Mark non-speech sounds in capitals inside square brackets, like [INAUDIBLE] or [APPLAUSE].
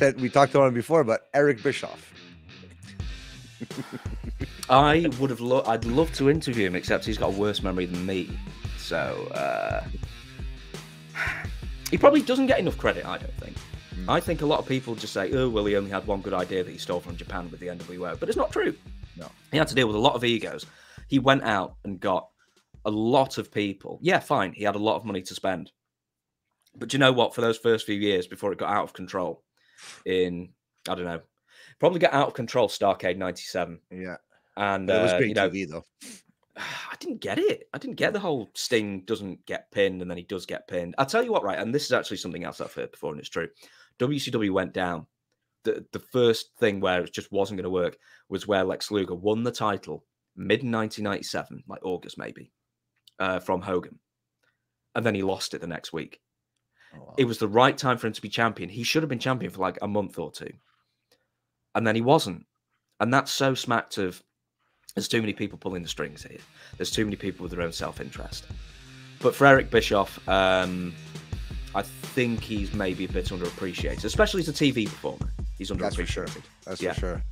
said we talked about him before, but Eric Bischoff. [LAUGHS] I would have loved. I'd love to interview him, except he's got a worse memory than me. So uh, [SIGHS] he probably doesn't get enough credit. I don't think. Hmm. I think a lot of people just say, "Oh, well, he only had one good idea that he stole from Japan with the NWO," but it's not true. No. He had to deal with a lot of egos. He went out and got a lot of people. Yeah, fine. He had a lot of money to spend. But do you know what? For those first few years before it got out of control, in I don't know, probably got out of control. Starcade '97, Yeah, and it was uh, great you know, TV though. [SIGHS] I didn't get it. I didn't get the whole Sting doesn't get pinned and then he does get pinned. I'll tell you what, right? And this is actually something else I've heard before, and it's true. WCW went down. The the first thing where it just wasn't going to work was where Lex Luger won the title mid 1997, like August maybe, uh, from Hogan, and then he lost it the next week. Oh, wow. It was the right time for him to be champion. He should have been champion for like a month or two, and then he wasn't. And that's so smacked of there's too many people pulling the strings here. There's too many people with their own self interest. But for Eric Bischoff, um, I think he's maybe a bit underappreciated, especially as a TV performer. He's underappreciated. That's for sure. That's Yeah. for sure.